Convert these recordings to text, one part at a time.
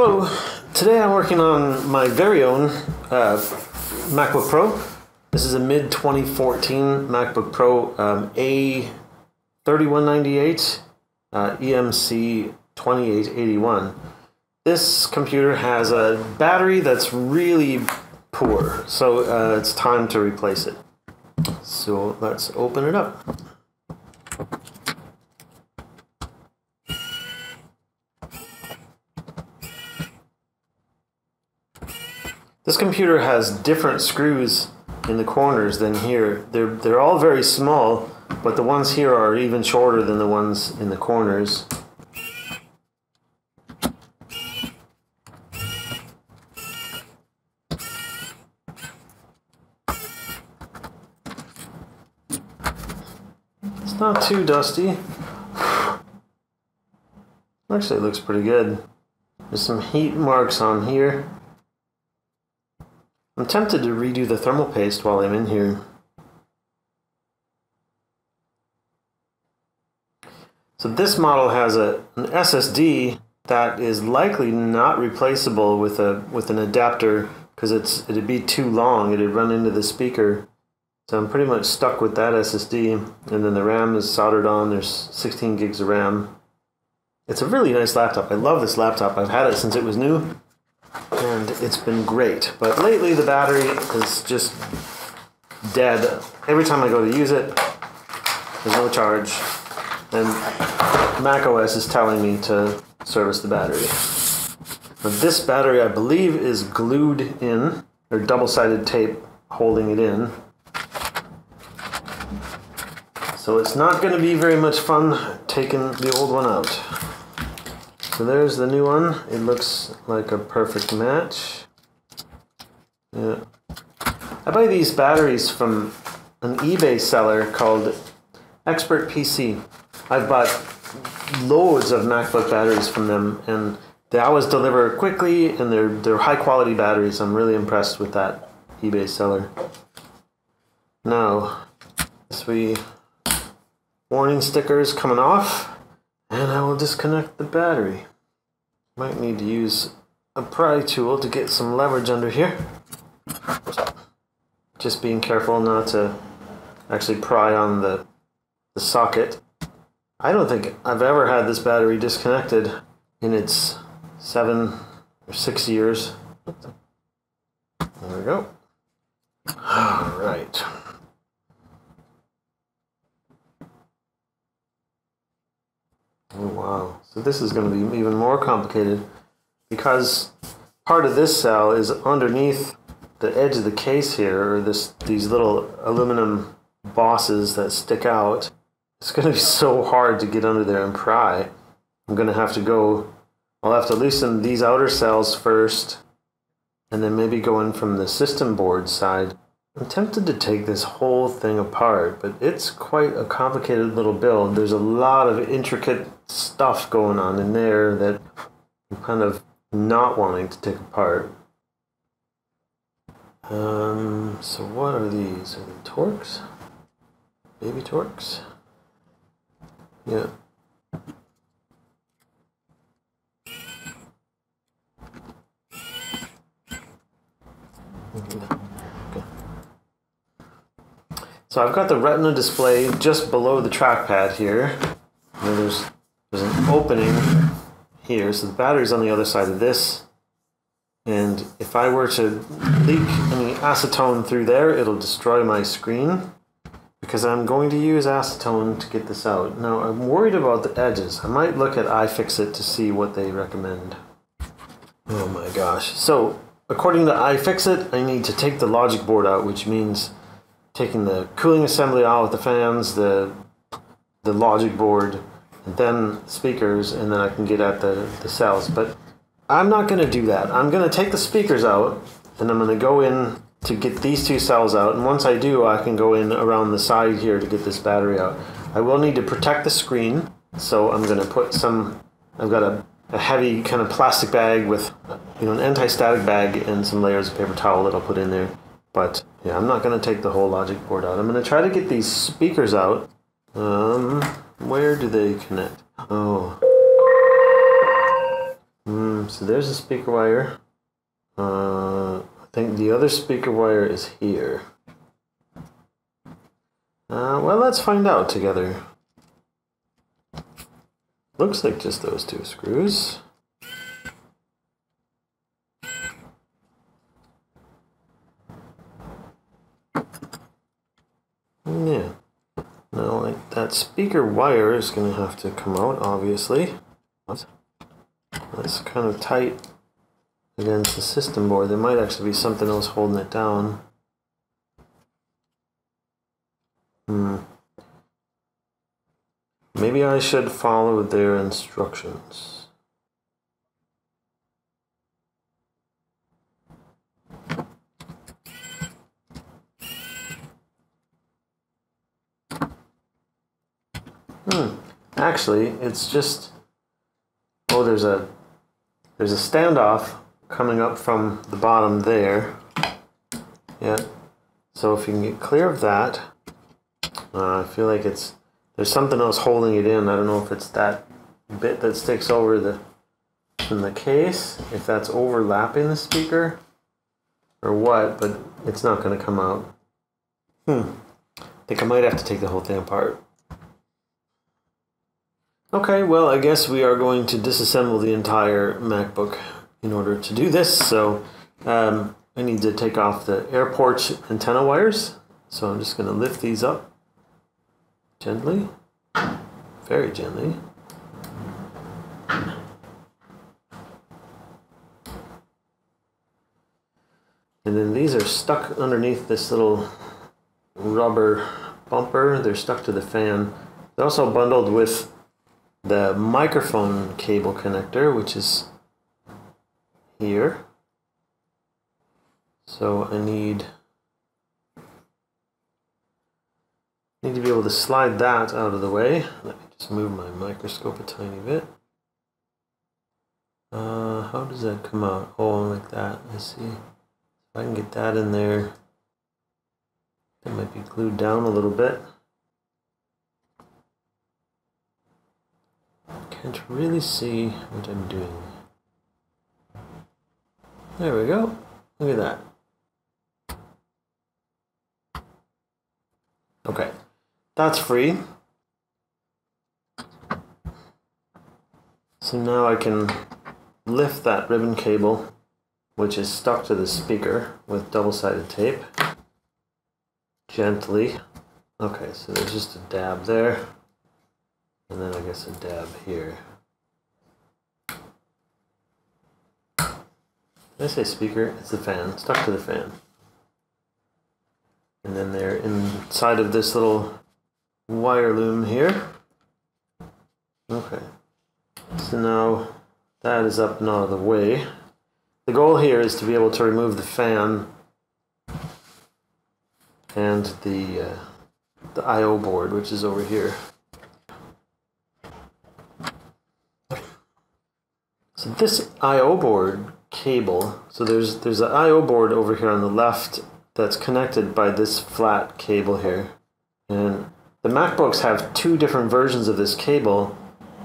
Hello. Today I'm working on my very own uh, MacBook Pro. This is a mid 2014 MacBook Pro um, A3198 uh, EMC 2881. This computer has a battery that's really poor, so uh, it's time to replace it. So let's open it up. This computer has different screws in the corners than here. They're, they're all very small, but the ones here are even shorter than the ones in the corners. It's not too dusty. Actually, it looks pretty good. There's some heat marks on here. I'm tempted to redo the thermal paste while I'm in here. So this model has a, an SSD that is likely not replaceable with a with an adapter because it's it'd be too long. It'd run into the speaker. So I'm pretty much stuck with that SSD, and then the RAM is soldered on. There's 16 gigs of RAM. It's a really nice laptop. I love this laptop. I've had it since it was new, and it's been great. But lately the battery is just dead. Every time I go to use it, there's no charge, and Mac OS is telling me to service the battery. But this battery, I believe, is glued in, or double-sided tape holding it in. So it's not going to be very much fun taking the old one out. So there's the new one. It looks like a perfect match. Yeah. I buy these batteries from an eBay seller called Expert PC. I've bought loads of MacBook batteries from them and they always deliver quickly and they're they're high quality batteries. I'm really impressed with that eBay seller. Now, as we warning stickers coming off and I will disconnect the battery. Might need to use a pry tool to get some leverage under here. Just being careful not to actually pry on the, the socket. I don't think I've ever had this battery disconnected in its seven or six years. There we go. All right. Oh, wow. So this is going to be even more complicated because part of this cell is underneath the edge of the case here, or this these little aluminum bosses that stick out. It's going to be so hard to get under there and pry. I'm going to have to go, I'll have to loosen these outer cells first, and then maybe go in from the system board side. I'm tempted to take this whole thing apart, but it's quite a complicated little build. There's a lot of intricate stuff going on in there that I'm kind of not wanting to take apart. Um, so what are these? Are they Torx? Baby Torx? Yeah. So I've got the Retina display just below the trackpad here. And there's there's an opening here, so the battery's on the other side of this. And if I were to leak any acetone through there, it'll destroy my screen because I'm going to use acetone to get this out. Now, I'm worried about the edges. I might look at iFixit to see what they recommend. Oh my gosh. So, according to iFixit, I need to take the logic board out, which means taking the cooling assembly out with the fans, the the logic board, and then speakers, and then I can get at the, the cells. But I'm not going to do that. I'm going to take the speakers out, and I'm going to go in to get these two cells out. And once I do, I can go in around the side here to get this battery out. I will need to protect the screen, so I'm going to put some, I've got a, a heavy kind of plastic bag with, you know, an anti-static bag and some layers of paper towel that I'll put in there. But yeah, I'm not going to take the whole logic board out. I'm going to try to get these speakers out. Um, where do they connect? Oh. Mm, so there's a speaker wire. Uh, I think the other speaker wire is here. Uh, well, let's find out together. Looks like just those two screws. Yeah. Now, like that speaker wire is going to have to come out, obviously. That's kind of tight against the system board. There might actually be something else holding it down. Hmm. Maybe I should follow their instructions. Hmm. Actually, it's just oh, there's a there's a standoff coming up from the bottom there. Yeah. So if you can get clear of that, uh, I feel like it's there's something else holding it in. I don't know if it's that bit that sticks over the in the case, if that's overlapping the speaker or what, but it's not going to come out. Hmm. I think I might have to take the whole thing apart. Okay, well, I guess we are going to disassemble the entire MacBook in order to do this. So um, I need to take off the AirPort antenna wires. So I'm just going to lift these up gently, very gently. And then these are stuck underneath this little rubber bumper. They're stuck to the fan. They're also bundled with the microphone cable connector, which is here. So I need need to be able to slide that out of the way. Let me just move my microscope a tiny bit. Uh, how does that come out? Oh, like that. I see. If I can get that in there, that might be glued down a little bit. Can't really see what I'm doing. There we go. Look at that. Okay, that's free. So now I can lift that ribbon cable, which is stuck to the speaker with double-sided tape, gently. Okay, so there's just a dab there. And then I guess a dab here. Did I say speaker? It's the fan, stuck to the fan. And then they're inside of this little wire loom here. Okay. So now that is up and out of the way. The goal here is to be able to remove the fan and the uh, the I/O board, which is over here. This I/O board cable, so there's there's an I/O board over here on the left that's connected by this flat cable here. And the MacBooks have two different versions of this cable.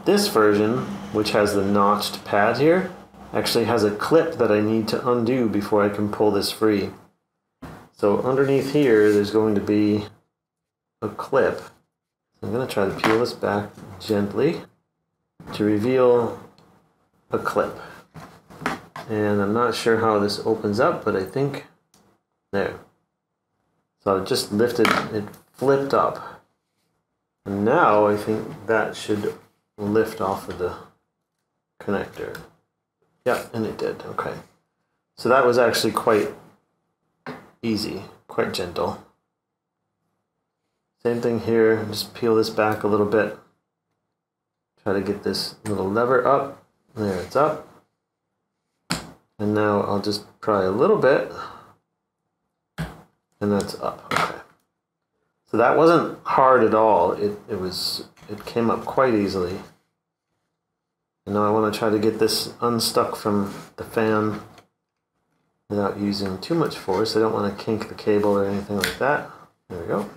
This version, which has the notched pad here, actually has a clip that I need to undo before I can pull this free. So underneath here, there's going to be a clip. I'm going to try to peel this back gently to reveal a clip. And I'm not sure how this opens up, but I think there. So I just lifted, it flipped up. And now I think that should lift off of the connector. Yeah, and it did, okay. So that was actually quite easy, quite gentle. Same thing here, just peel this back a little bit. Try to get this little lever up there, it's up. And now I'll just pry a little bit. And that's up. Okay. So that wasn't hard at all. It, it was it came up quite easily. And now I want to try to get this unstuck from the fan without using too much force. I don't want to kink the cable or anything like that. There we go.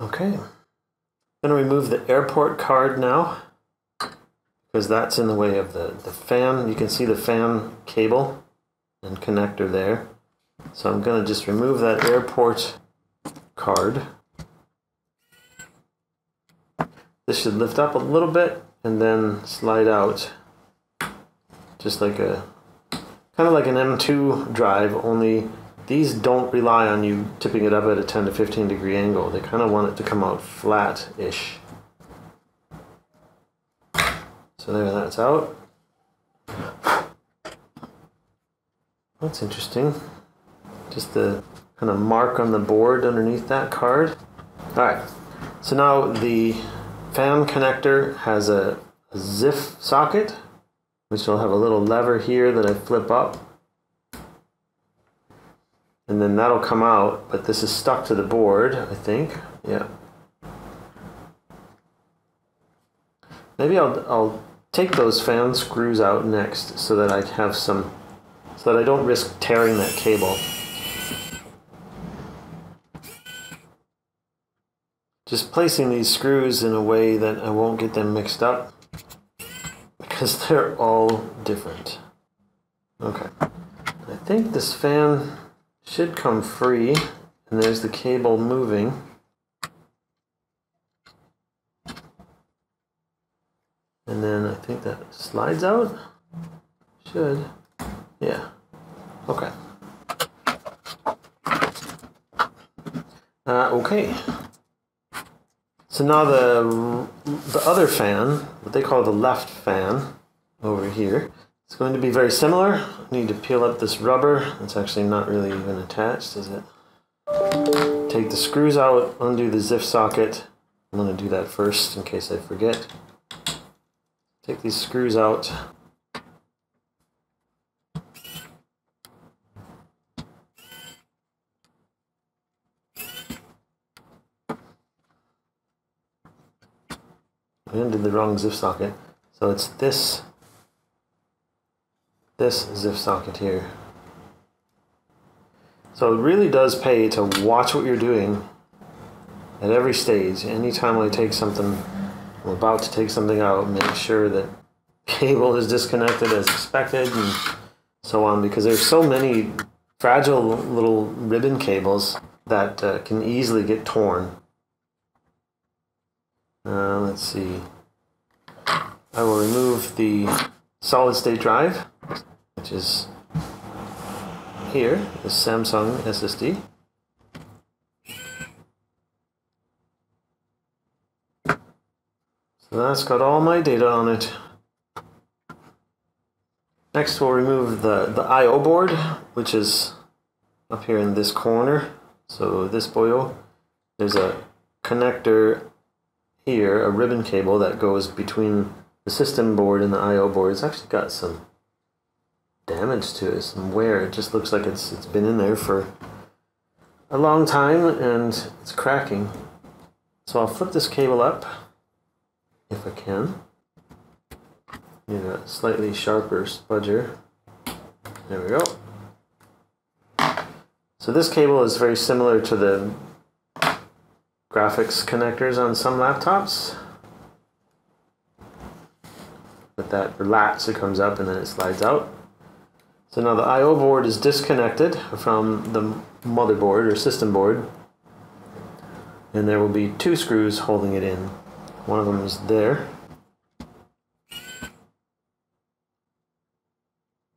Okay. I'm going to remove the AirPort card now because that's in the way of the, the fan. You can see the fan cable and connector there. So I'm going to just remove that airport card. This should lift up a little bit and then slide out just like a kind of like an M2 drive only these don't rely on you tipping it up at a 10 to 15 degree angle they kind of want it to come out flat-ish so there that's out that's interesting just the kind of mark on the board underneath that card all right so now the fan connector has a, a ZIF socket which will have a little lever here that I flip up. And then that'll come out, but this is stuck to the board, I think. Yeah. Maybe I'll, I'll take those fan screws out next so that I have some, so that I don't risk tearing that cable. Just placing these screws in a way that I won't get them mixed up because they're all different. Okay. I think this fan should come free, and there's the cable moving. And then I think that slides out. Should. Yeah. Okay. Uh, okay. So now the, the other fan, what they call the left fan, over here, it's going to be very similar. I need to peel up this rubber. It's actually not really even attached, is it? Take the screws out, undo the ZIF socket. I'm going to do that first in case I forget. Take these screws out. I undid the wrong ZIF socket. So it's this, this ZIF socket here. So it really does pay to watch what you're doing at every stage. Anytime I take something, I'm about to take something out, make sure that cable is disconnected as expected and so on because there's so many fragile little ribbon cables that uh, can easily get torn. Uh, let's see. I will remove the solid state drive, which is here, the Samsung SSD. So that's got all my data on it. Next we'll remove the, the I.O. board, which is up here in this corner. So this boyo, there's a connector here, a ribbon cable that goes between the system board and the I.O. board. It's actually got some damage to it, some wear. It just looks like it's it's been in there for a long time and it's cracking. So I'll flip this cable up if I can. Need a slightly sharper spudger. There we go. So this cable is very similar to the graphics connectors on some laptops. With that latch, it comes up and then it slides out. So now the I.O. board is disconnected from the motherboard or system board. And there will be two screws holding it in. One of them is there.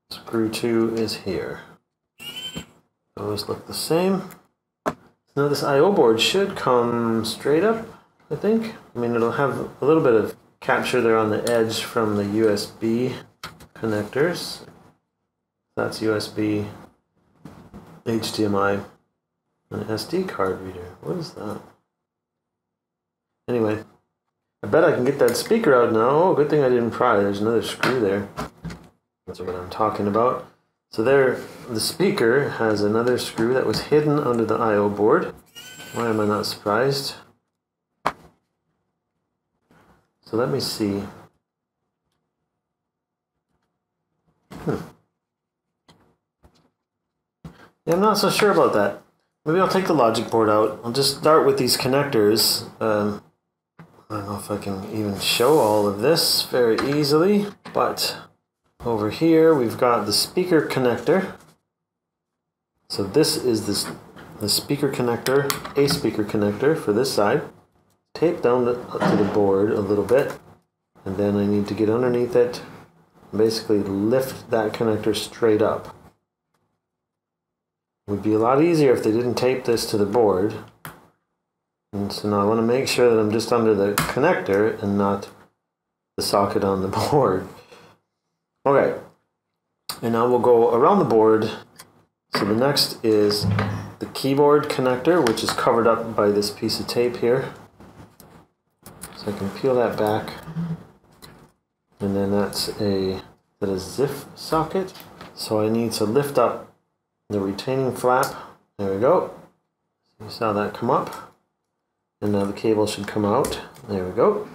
Screw 2 is here. Those look the same. Now this I.O. board should come straight up, I think. I mean, it'll have a little bit of capture there on the edge from the USB connectors. That's USB, HDMI, and SD card reader. What is that? Anyway, I bet I can get that speaker out now. Oh, good thing I didn't pry. There's another screw there. That's what I'm talking about. So there, the speaker has another screw that was hidden under the I.O. board. Why am I not surprised? So let me see. Hmm. Yeah, I'm not so sure about that. Maybe I'll take the logic board out. I'll just start with these connectors. Um, I don't know if I can even show all of this very easily, but over here we've got the speaker connector. So this is this the speaker connector, a speaker connector for this side. Tape down to, to the board a little bit, and then I need to get underneath it, basically lift that connector straight up. It would be a lot easier if they didn't tape this to the board, and so now I want to make sure that I'm just under the connector and not the socket on the board. Okay, and now we'll go around the board. So the next is the keyboard connector, which is covered up by this piece of tape here. So I can peel that back. And then that's a, that a ZIF socket. So I need to lift up the retaining flap. There we go. You saw that come up. And now the cable should come out. There we go.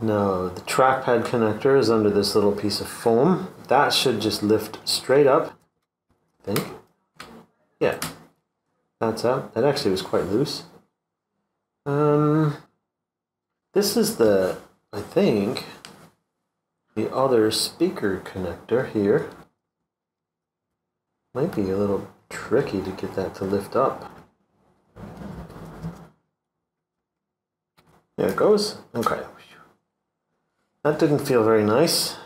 Now the trackpad connector is under this little piece of foam. That should just lift straight up. I think. Yeah. That's up. That actually was quite loose. Um, this is the, I think, the other speaker connector here. Might be a little tricky to get that to lift up. There it goes. Okay. That didn't feel very nice.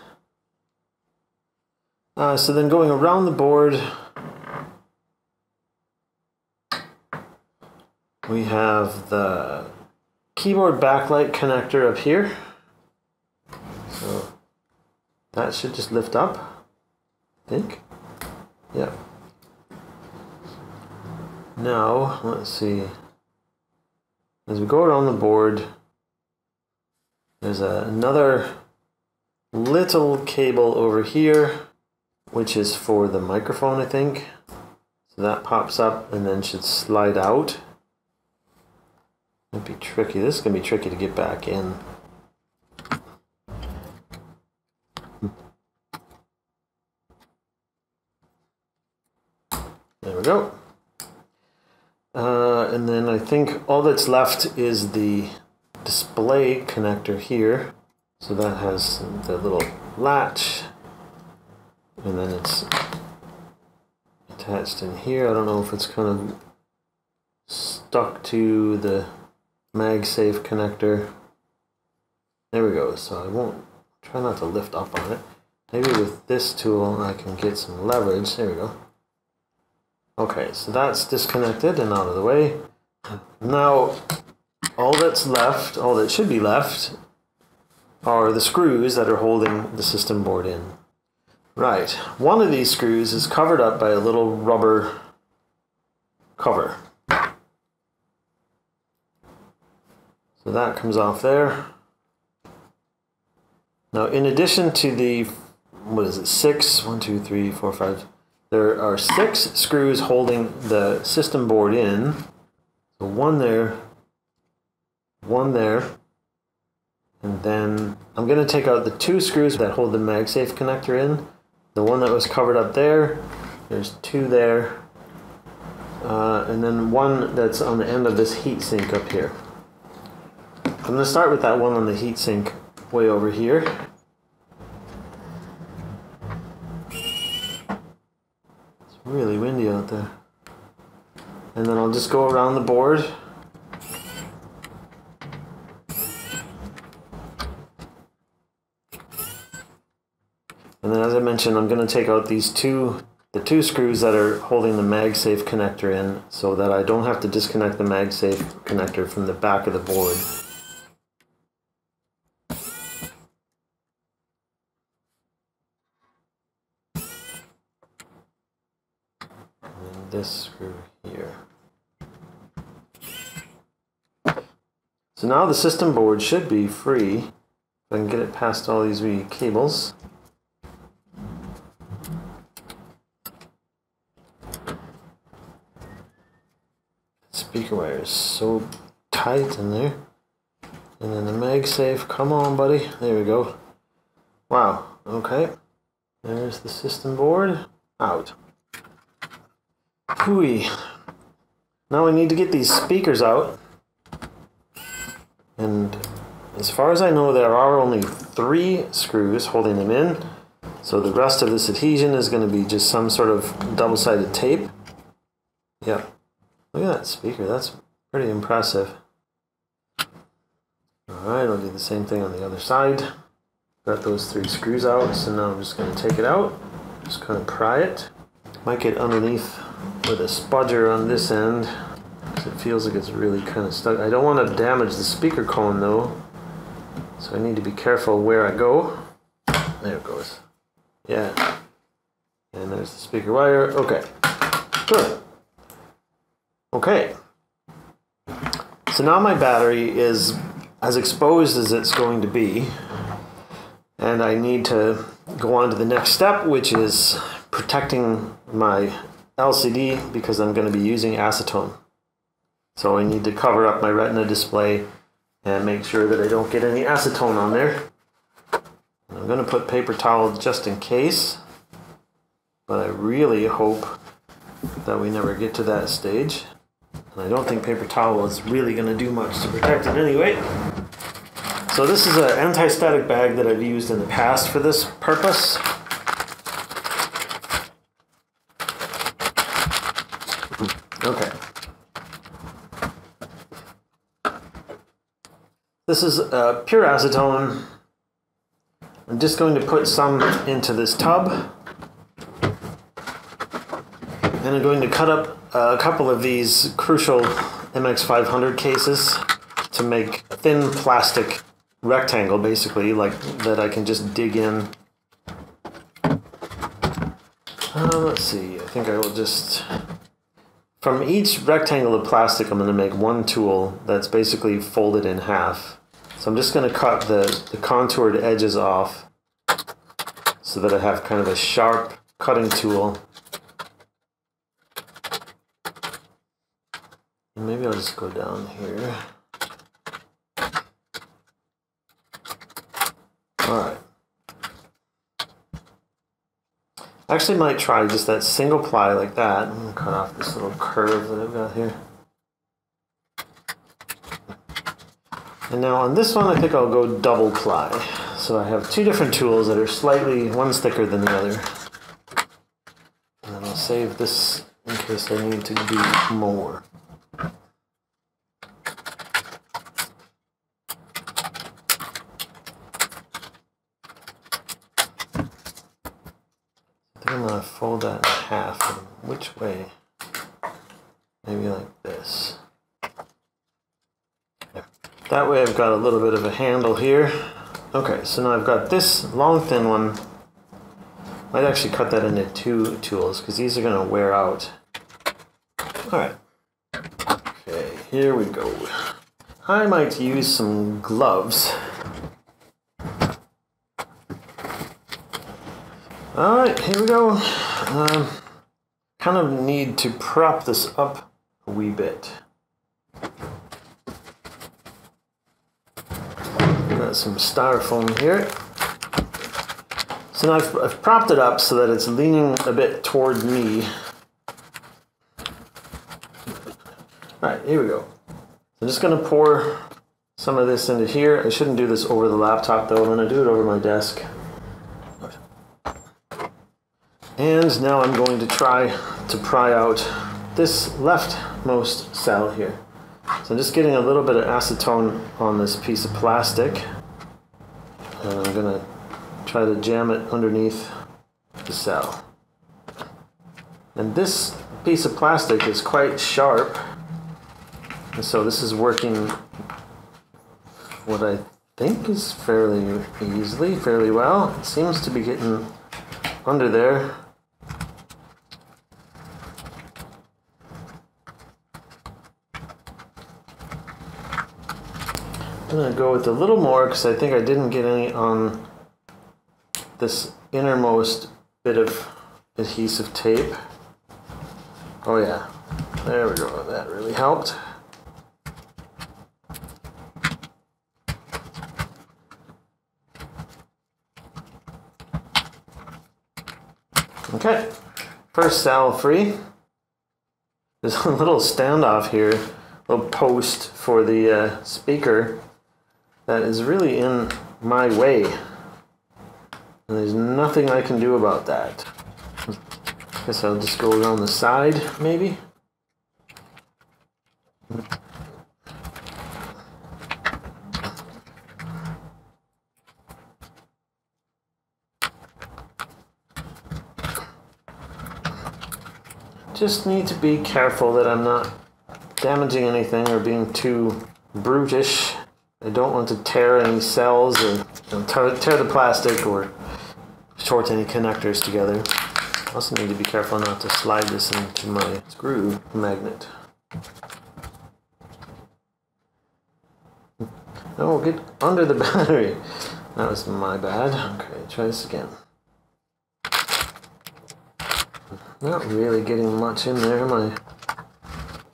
Uh, so then going around the board, we have the keyboard backlight connector up here. So that should just lift up, I think. Yeah. Now, let's see. As we go around the board, there's a, another little cable over here, which is for the microphone, I think. So that pops up and then should slide out. Might be tricky. This is going to be tricky to get back in. There we go. Uh, and then I think all that's left is the display connector here. So that has the little latch and then it's attached in here. I don't know if it's kind of stuck to the MagSafe connector. There we go. So I won't try not to lift up on it. Maybe with this tool I can get some leverage. There we go. Okay, so that's disconnected and out of the way. Now all that's left, all that should be left, are the screws that are holding the system board in. Right, one of these screws is covered up by a little rubber cover. So that comes off there. Now in addition to the, what is it, six, one, two, three, four, five, there are six screws holding the system board in. So one there, one there. And then I'm going to take out the two screws that hold the MagSafe connector in. The one that was covered up there, there's two there. Uh, and then one that's on the end of this heatsink up here. I'm going to start with that one on the heatsink way over here. It's really windy out there. And then I'll just go around the board. As I mentioned, I'm going to take out these two, the two screws that are holding the MagSafe connector in so that I don't have to disconnect the MagSafe connector from the back of the board. And this screw here. So now the system board should be free. I can get it past all these wee cables. Speaker wire is so tight in there. And then the MagSafe, come on buddy, there we go. Wow, okay. There's the system board, out. Hooey. Now we need to get these speakers out. And as far as I know, there are only three screws holding them in. So the rest of this adhesion is going to be just some sort of double-sided tape. Yeah. Look at that speaker. That's pretty impressive. Alright, I'll do the same thing on the other side. Got those three screws out, so now I'm just going to take it out. Just kind of pry it. Might get underneath with a spudger on this end. It feels like it's really kind of stuck. I don't want to damage the speaker cone though. So I need to be careful where I go. There it goes. Yeah. And there's the speaker wire. Okay. Good. Okay. So now my battery is as exposed as it's going to be. And I need to go on to the next step, which is protecting my LCD because I'm going to be using acetone. So I need to cover up my retina display and make sure that I don't get any acetone on there. I'm going to put paper towel just in case, but I really hope that we never get to that stage. And I don't think paper towel is really going to do much to protect it anyway. So this is an anti-static bag that I've used in the past for this purpose. Okay. This is uh, pure acetone. I'm just going to put some into this tub. And I'm going to cut up a couple of these crucial MX500 cases to make thin plastic rectangle basically like that I can just dig in. Uh, let's see, I think I will just from each rectangle of plastic, I'm going to make one tool that's basically folded in half. So I'm just going to cut the, the contoured edges off so that I have kind of a sharp cutting tool. Maybe I'll just go down here. Alright. I actually might try just that single ply like that. I'm cut off this little curve that I've got here. And now on this one, I think I'll go double ply. So I have two different tools that are slightly, one's thicker than the other. And then I'll save this in case I need to do more. I'm gonna fold that in half. Which way? Maybe like this. That way I've got a little bit of a handle here. Okay, so now I've got this long thin one. Might actually cut that into two tools because these are gonna wear out. Alright. Okay, here we go. I might use some gloves. Alright, here we go. Um, kind of need to prop this up a wee bit. Got some styrofoam here. So now I've, I've propped it up so that it's leaning a bit toward me. Alright, here we go. I'm just going to pour some of this into here. I shouldn't do this over the laptop though. I'm going to do it over my desk. And now I'm going to try to pry out this leftmost cell here. So I'm just getting a little bit of acetone on this piece of plastic. And I'm going to try to jam it underneath the cell. And this piece of plastic is quite sharp. And so this is working what I think is fairly easily, fairly well. It seems to be getting under there gonna go with a little more because I think I didn't get any on this innermost bit of adhesive tape. Oh yeah, there we go, that really helped. Okay, first cell free. There's a little standoff here, little post for the uh, speaker that is really in my way. And there's nothing I can do about that. Guess I'll just go around the side, maybe? Just need to be careful that I'm not damaging anything or being too brutish. I don't want to tear any cells or you know, tear, tear the plastic or short any connectors together. Also need to be careful not to slide this into my screw magnet. Oh, get under the battery. That was my bad. Okay, try this again. Not really getting much in there, am I?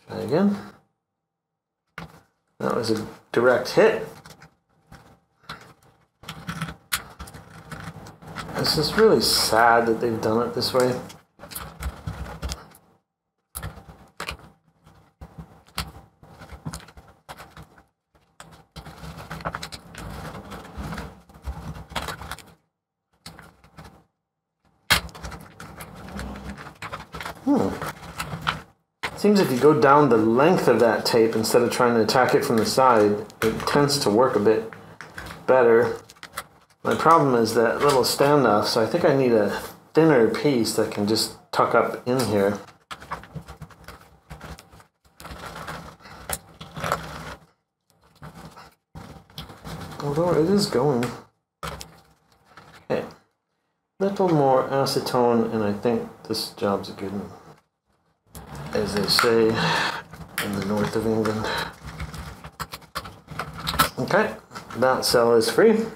Try again. That was a direct hit. This is really sad that they've done it this way. Hmm. Seems if you go down the length of that tape instead of trying to attack it from the side, it tends to work a bit better. My problem is that little standoff, so I think I need a thinner piece that can just tuck up in here. Although it is going. Okay. Little more acetone and I think this job's a good one. As they say in the north of England. Okay, that cell is free.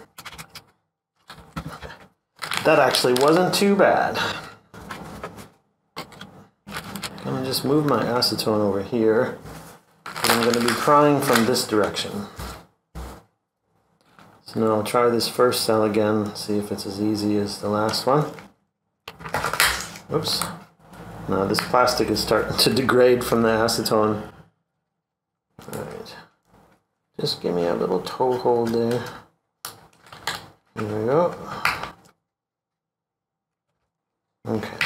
That actually wasn't too bad. I'm gonna just move my acetone over here. And I'm gonna be prying from this direction. So now I'll try this first cell again, see if it's as easy as the last one. Oops. Now this plastic is starting to degrade from the acetone. Alright. Just give me a little toe hold there. There we go. Okay,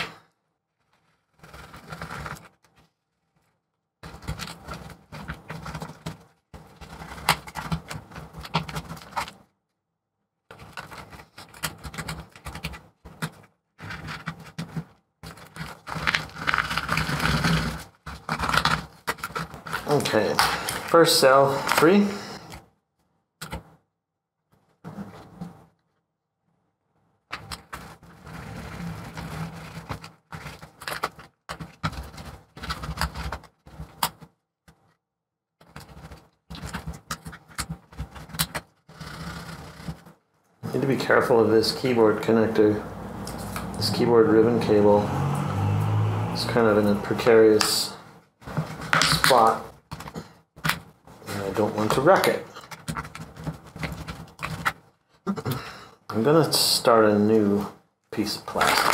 first cell free. Need to be careful of this keyboard connector, this keyboard ribbon cable. It's kind of in a precarious spot. And I don't want to wreck it. I'm gonna start a new piece of plastic.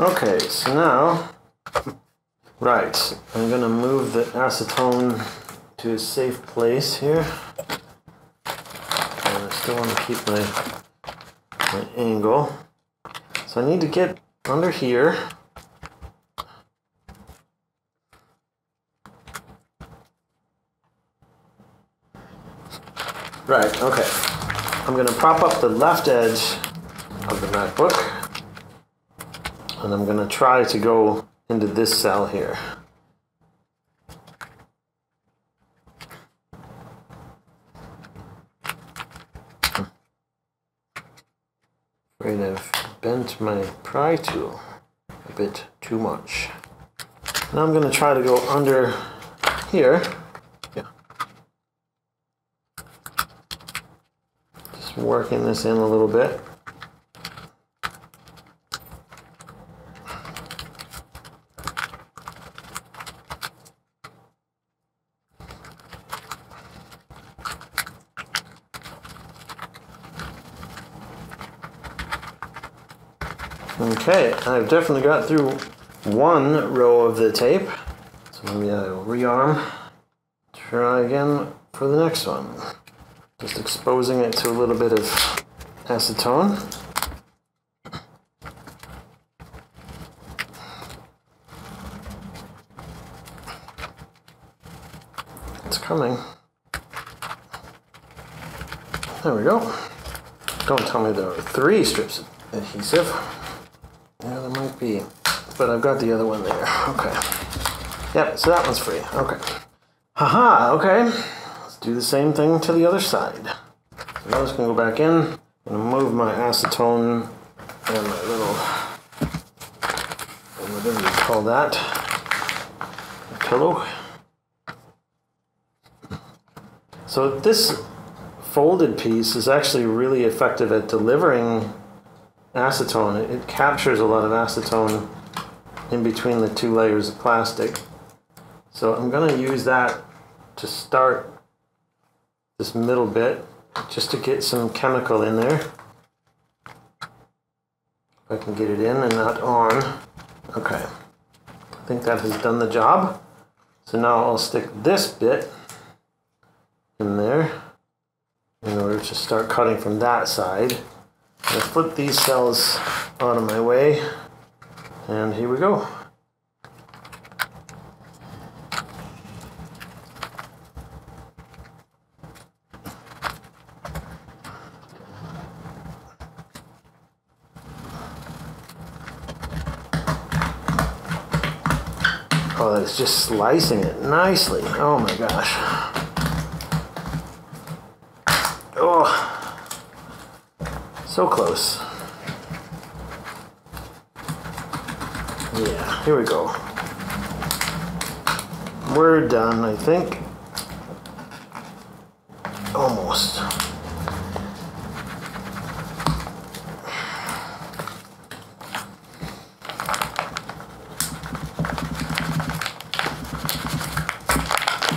Okay, so now, right, I'm gonna move the acetone to a safe place here. And I still want to keep my, my angle. So I need to get under here. Right, okay. I'm gonna prop up the left edge of the MacBook and I'm going to try to go into this cell here. afraid I've bent my pry tool a bit too much. Now I'm going to try to go under here. Yeah. Just working this in a little bit. I've definitely got through one row of the tape. So maybe I'll uh, rearm. Try again for the next one. Just exposing it to a little bit of acetone. It's coming. There we go. Don't tell me there are three strips of adhesive. But I've got the other one there. Okay. Yep, so that one's free. Okay. Haha, okay. Let's do the same thing to the other side. So now I'm just gonna go back in. Gonna move my acetone and my little whatever you call that. Pillow. So this folded piece is actually really effective at delivering acetone. It, captures a lot of acetone in between the two layers of plastic. So I'm going to use that to start this middle bit just to get some chemical in there. If I can get it in and not on. Okay. I think that has done the job. So now I'll stick this bit in there in order to start cutting from that side. I flip these cells out of my way and here we go. Oh, that's just slicing it nicely. Oh my gosh. Oh, so close. Yeah, here we go. We're done, I think. Almost.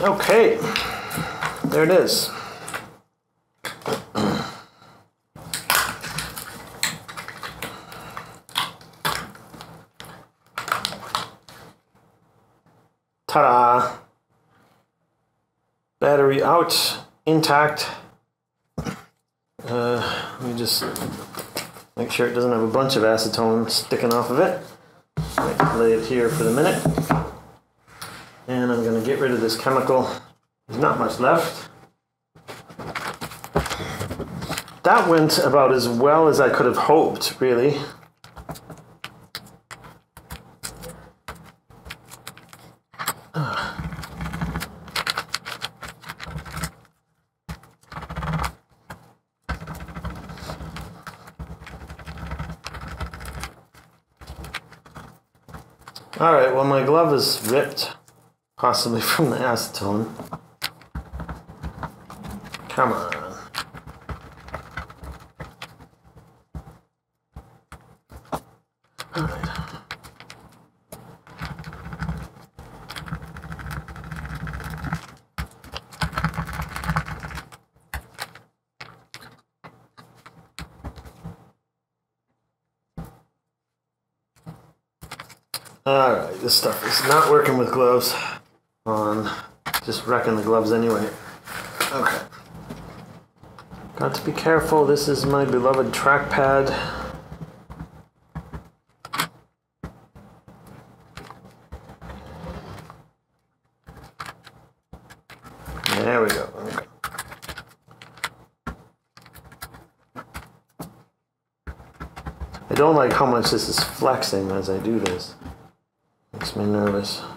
Okay, there it is. Ta-da! Battery out, intact. Uh, let me just make sure it doesn't have a bunch of acetone sticking off of it. Lay it here for the minute. And I'm going to get rid of this chemical. There's not much left. That went about as well as I could have hoped, really. All right, well, my glove is ripped, possibly from the acetone. Come on. All right. All right, this stuff is not working with gloves on. Just wrecking the gloves anyway. Okay. Got to be careful. This is my beloved trackpad. There we go. Okay. I don't like how much this is flexing as I do this. Me nervous.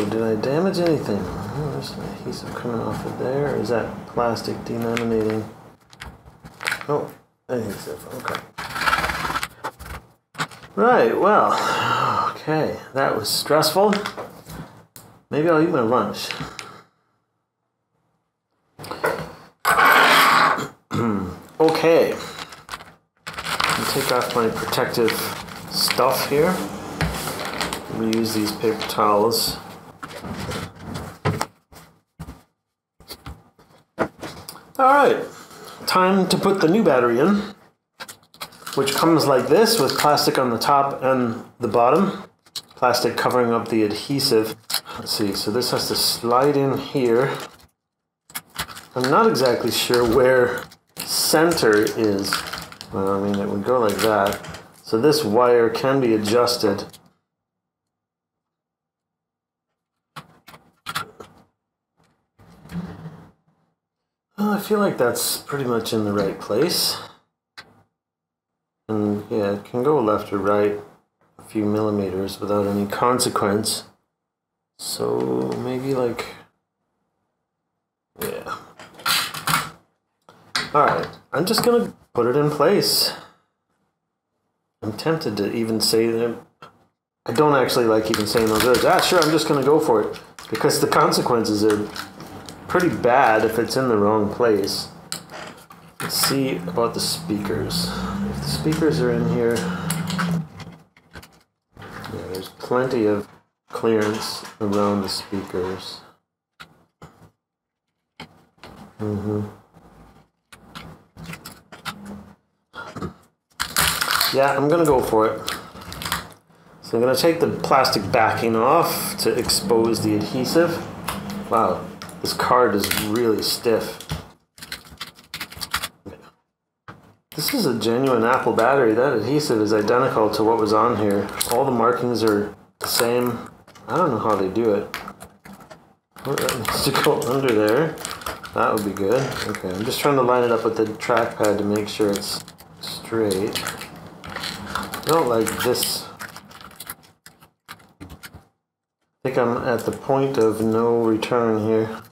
Oh, did I damage anything? Oh, there's some adhesive coming off of there. Is that plastic delaminating? Oh, adhesive. Okay. Right, well, okay, that was stressful. Maybe I'll eat my lunch. okay. Take off my protective stuff here. I'm gonna use these paper towels. Alright, time to put the new battery in, which comes like this with plastic on the top and the bottom, plastic covering up the adhesive. Let's see, so this has to slide in here. I'm not exactly sure where center is. Well, I mean, it would go like that. So this wire can be adjusted feel like that's pretty much in the right place. And yeah, it can go left or right a few millimeters without any consequence. So maybe like, yeah. Alright, I'm just gonna put it in place. I'm tempted to even say that. I don't actually like even saying those words. Ah, sure, I'm just gonna go for it. Because the consequences are pretty bad if it's in the wrong place. Let's see about the speakers. If the speakers are in here, yeah, there's plenty of clearance around the speakers. Mm-hmm. Yeah, I'm gonna go for it. So I'm gonna take the plastic backing off to expose the adhesive. Wow, this card is really stiff. This is a genuine Apple battery. That adhesive is identical to what was on here. All the markings are the same. I don't know how they do it. Oh, that needs to go under there. That would be good. Okay, I'm just trying to line it up with the trackpad to make sure it's straight. I don't like this I think I'm at the point of no return here.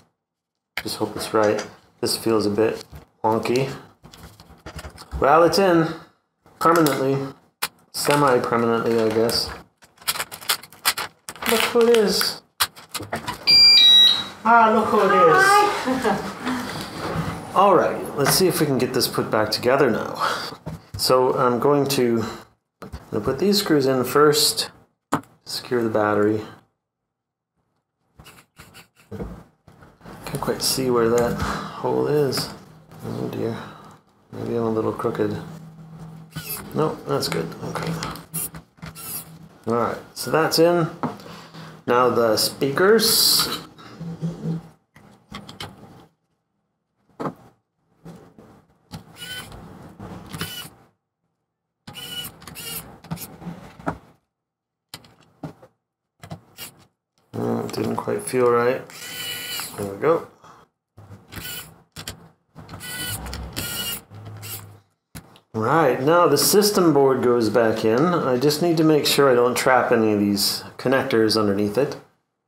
Just hope it's right. This feels a bit wonky. Well, it's in. Permanently. Semi-permanently, I guess. Look who it is. Ah, look who it is. All right, let's see if we can get this put back together now. So I'm going to, I'm going to put these screws in first, secure the battery. Can't quite see where that hole is. Oh dear. Maybe I'm a little crooked. No, that's good. Okay. Alright, so that's in. Now the speakers. Mm, didn't quite feel right. There we go. Right, now the system board goes back in. I just need to make sure I don't trap any of these connectors underneath it.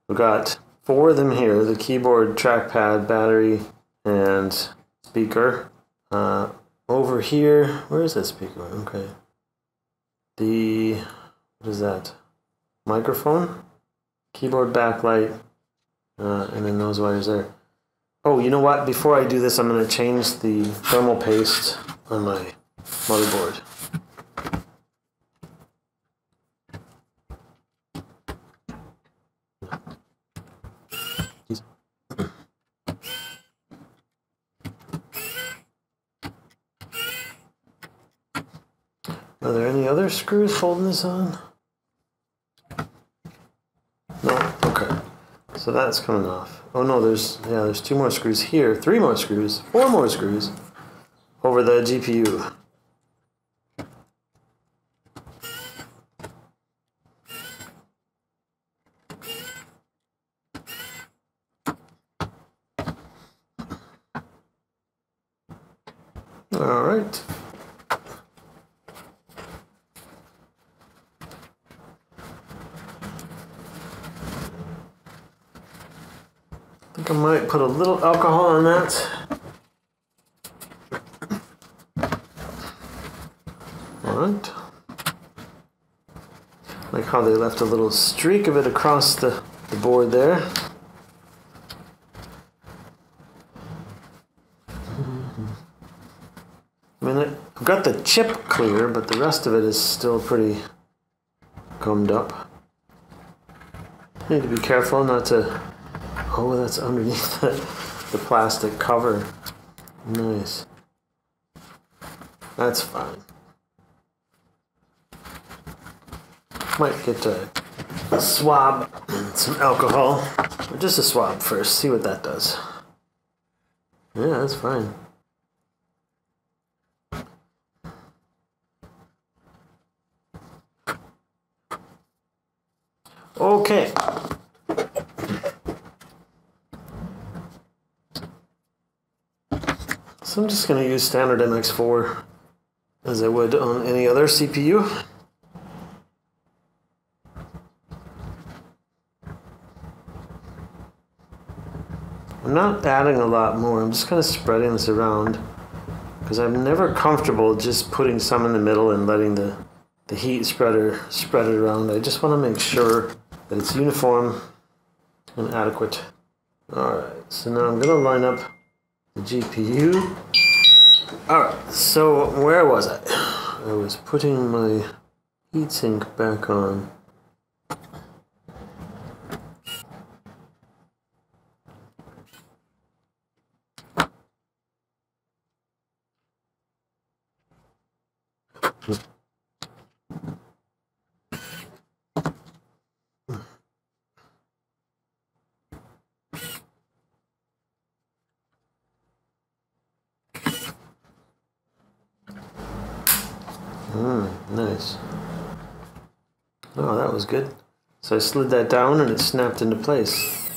We've got four of them here, the keyboard, trackpad, battery, and speaker. Uh, over here, where is that speaker? Okay. The, what is that? Microphone? Keyboard backlight, uh, and then those wires there. Oh, you know what? Before I do this, I'm going to change the thermal paste on my motherboard. Are there any other screws holding this on? So that's coming off. Oh no, there's yeah, there's two more screws here, three more screws, four more screws over the GPU. All right. think I might put a little alcohol on that. Alright. Like how they left a little streak of it across the, the board there. I mean, I've got the chip clear, but the rest of it is still pretty gummed up. Need to be careful not to. Oh, that's underneath the, the plastic cover. Nice. That's fine. Might get a, swab and some alcohol. Or just a swab first, see what that does. Yeah, that's fine. Okay. So I'm just going to use standard MX4 as I would on any other CPU. I'm not adding a lot more, I'm just kind of spreading this around because I'm never comfortable just putting some in the middle and letting the, the heat spreader spread it around. I just want to make sure that it's uniform and adequate. Alright, so now I'm going to line up the GPU. Alright, so where was I? I was putting my heatsink back on. Nice. Oh, that was good. So I slid that down and it snapped into place.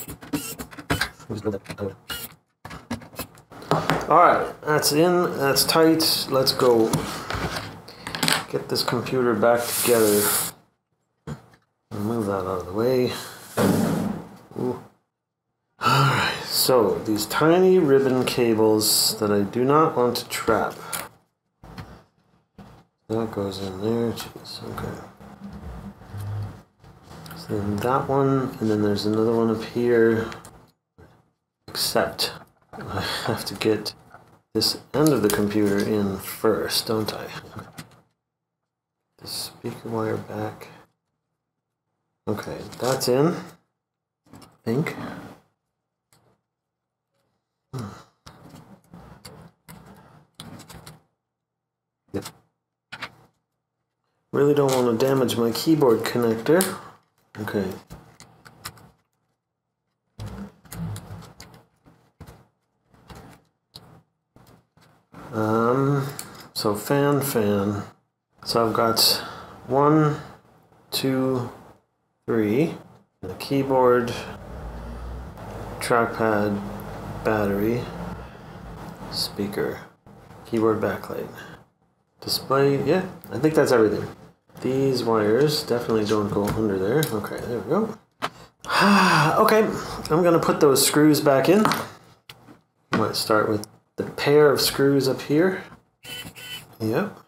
Alright, that's in, that's tight. Let's go get this computer back together. Move that out of the way. Alright, so these tiny ribbon cables that I do not want to trap. That goes in there. Jeez, okay. Then that one, and then there's another one up here. Except I have to get this end of the computer in first, don't I? The speaker wire back. Okay, that's in. I think. Hmm. Yep. Really don't want to damage my keyboard connector. Okay. Um, so fan, fan. So I've got one, two, three. The keyboard, trackpad, battery, speaker, keyboard backlight, display. Yeah, I think that's everything. These wires definitely don't go under there. Okay, there we go. okay, I'm gonna put those screws back in. Might start with the pair of screws up here. Yep.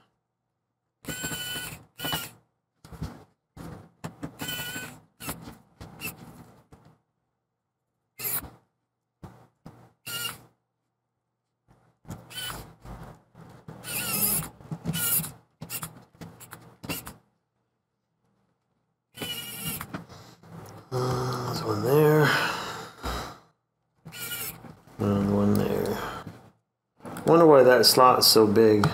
That slot is so big?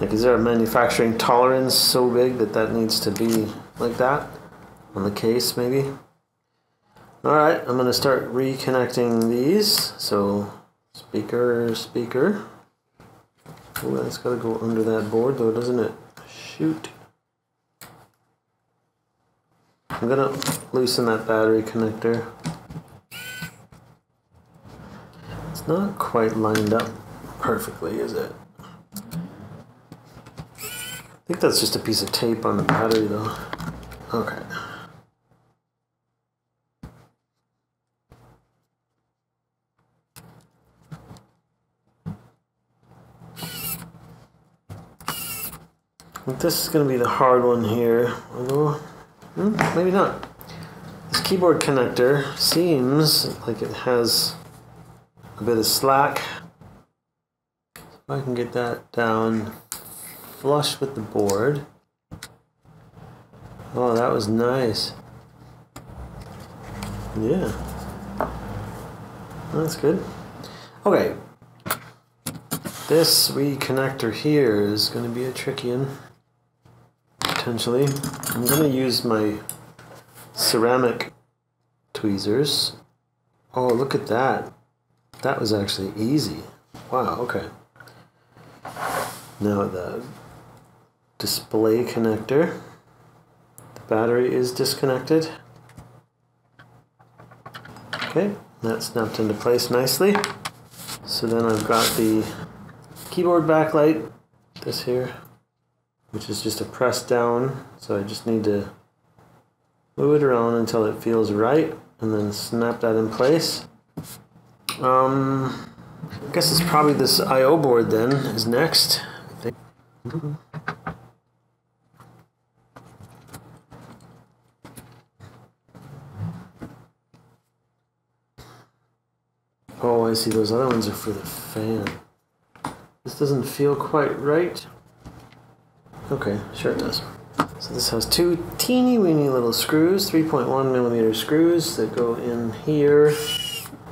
Like, is there a manufacturing tolerance so big that that needs to be like that on the case, maybe? All right, I'm gonna start reconnecting these. So, speaker, speaker. Oh, that's gotta go under that board though, doesn't it? Shoot. I'm gonna loosen that battery connector. not quite lined up perfectly, is it? I think that's just a piece of tape on the battery, though. Okay. This is going to be the hard one here. Although, hmm, maybe not. This keyboard connector seems like it has a bit of slack. If I can get that down flush with the board. Oh, that was nice. Yeah. That's good. Okay. This reconnector here is going to be a tricky one. Potentially. I'm going to use my ceramic tweezers. Oh, look at that. That was actually easy. Wow, okay. Now the display connector. The battery is disconnected. Okay, that snapped into place nicely. So then I've got the keyboard backlight, this here, which is just a press down. So I just need to move it around until it feels right and then snap that in place. Um, I guess it's probably this I.O. board then is next. Oh, I see. Those other ones are for the fan. This doesn't feel quite right. Okay, sure it does. So this has two teeny weeny little screws, 3.1 millimeter screws that go in here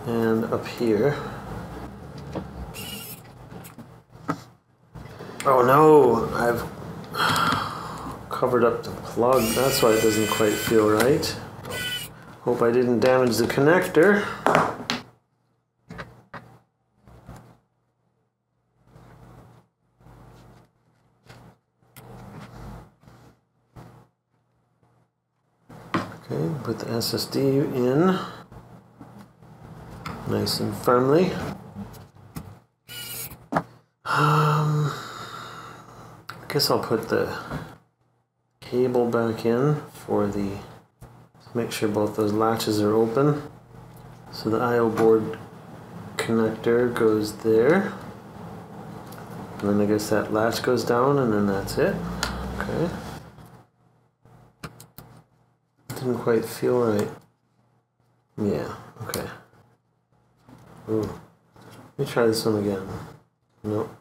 and up here. Oh no, I've covered up the plug. That's why it doesn't quite feel right. Hope I didn't damage the connector. Okay, put the SSD in nice and firmly. Um, I guess I'll put the cable back in for the make sure both those latches are open. So the I.O. board connector goes there. And then I guess that latch goes down and then that's it. Okay. Didn't quite feel right. Yeah, okay. Let me try this one again. Nope.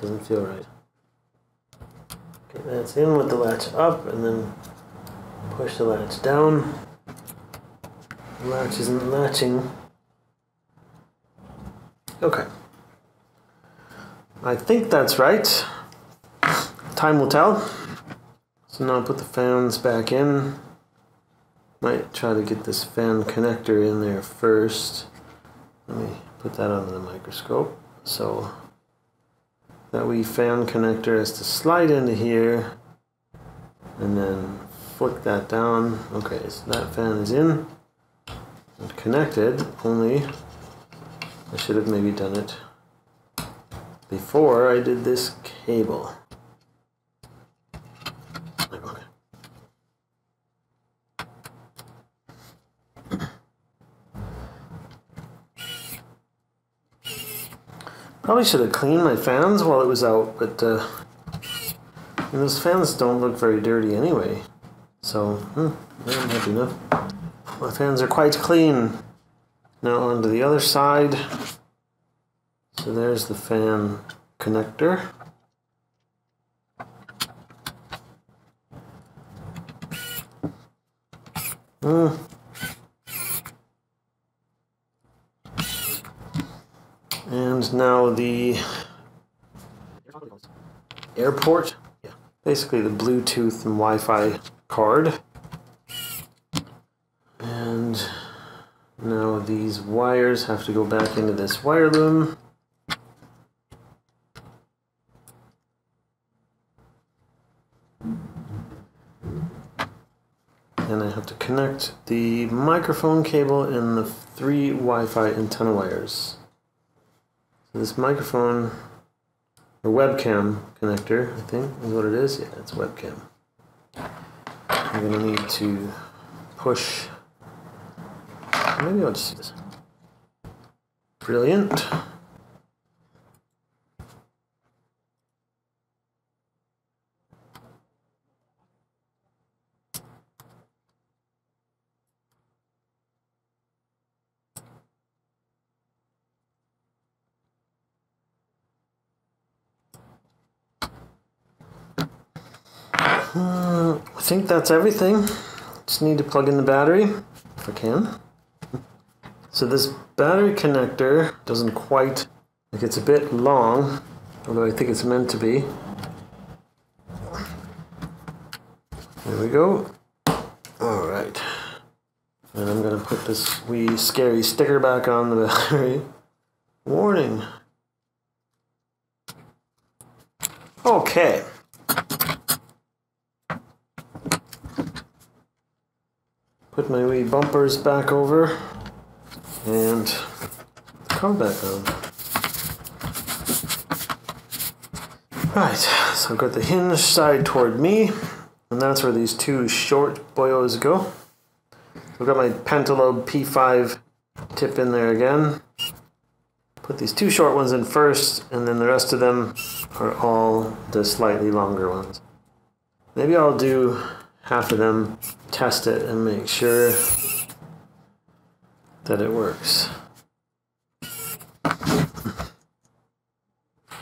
Doesn't feel right. Okay, that's in with the latch up and then push the latch down. The latch isn't latching. Okay. I think that's right. Time will tell. So now I'll put the fans back in. Might try to get this fan connector in there first. Put that under the microscope. So that wee fan connector has to slide into here and then flick that down. Okay, so that fan is in and connected, only I should have maybe done it before I did this cable. Okay. Probably should have cleaned my fans while it was out, but uh, those fans don't look very dirty anyway. So, hmm, I'm happy enough. My fans are quite clean. Now onto the other side. So there's the fan connector. Hmm. Now the airport. Yeah. Basically the Bluetooth and Wi-Fi card. And now these wires have to go back into this wire loom. And I have to connect the microphone cable and the three Wi-Fi antenna wires. So this microphone or webcam connector, I think, is what it is. Yeah, it's webcam. I'm gonna need to push. Maybe I'll just. Brilliant. Think that's everything. Just need to plug in the battery if I can. So this battery connector doesn't quite, like it's a bit long, although I think it's meant to be. There we go. All right. And I'm gonna put this wee scary sticker back on the battery. Warning. Okay. Put my wee bumpers back over and the car back on. Right, so I've got the hinge side toward me, and that's where these two short boyos go. I've got my Pentalobe P5 tip in there again. Put these two short ones in first, and then the rest of them are all the slightly longer ones. Maybe I'll do half of them, test it, and make sure that it works.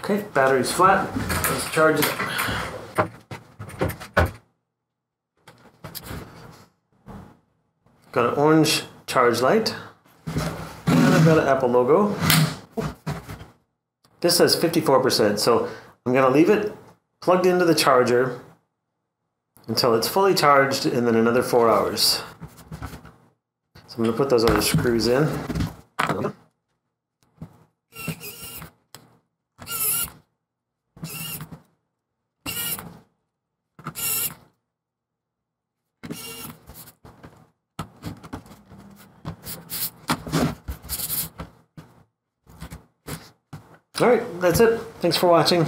Okay, battery's flat. Let's charge it. Got an orange charge light. And I've got an Apple logo. This says 54%, so I'm gonna leave it plugged into the charger until it's fully charged and then another four hours. So I'm gonna put those other screws in. All right, that's it. Thanks for watching.